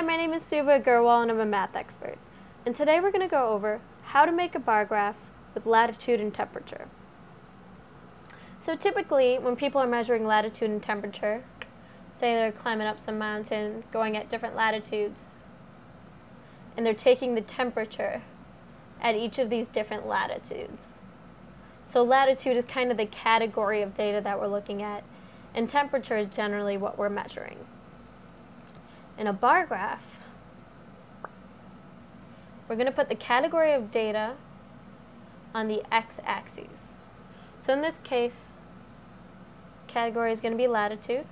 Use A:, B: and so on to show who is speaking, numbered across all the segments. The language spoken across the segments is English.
A: Hi, my name is Subhah Agarwal and I'm a math expert. And today we're going to go over how to make a bar graph with latitude and temperature. So typically, when people are measuring latitude and temperature, say they're climbing up some mountain, going at different latitudes, and they're taking the temperature at each of these different latitudes. So latitude is kind of the category of data that we're looking at, and temperature is generally what we're measuring. In a bar graph, we're going to put the category of data on the x-axis. So in this case, category is going to be latitude.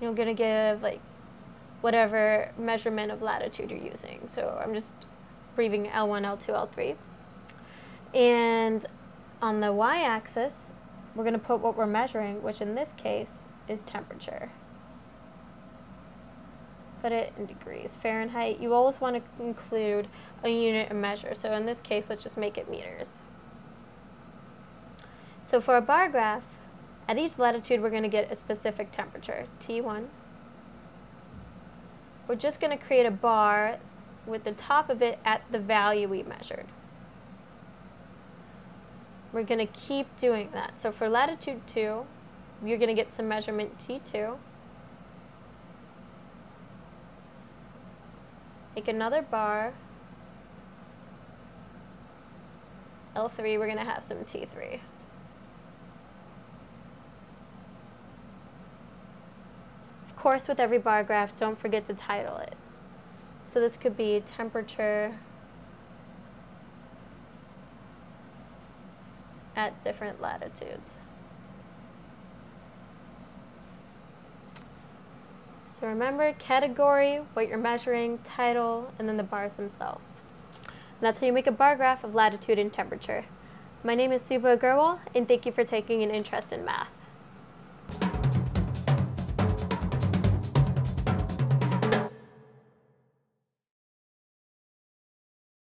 A: You're going to give like whatever measurement of latitude you're using. So I'm just breathing L1, L2, L3. And on the y-axis, we're going to put what we're measuring, which in this case is temperature. Put it in degrees. Fahrenheit, you always want to include a unit of measure. So in this case, let's just make it meters. So for a bar graph, at each latitude, we're going to get a specific temperature, T1. We're just going to create a bar with the top of it at the value we measured. We're going to keep doing that. So for latitude 2, you're going to get some measurement T2. Make another bar. L3, we're going to have some T3. Of course, with every bar graph, don't forget to title it. So this could be temperature at different latitudes. So remember category, what you're measuring, title, and then the bars themselves. And that's how you make a bar graph of latitude and temperature. My name is Subhah Agarwal, and thank you for taking an interest in math.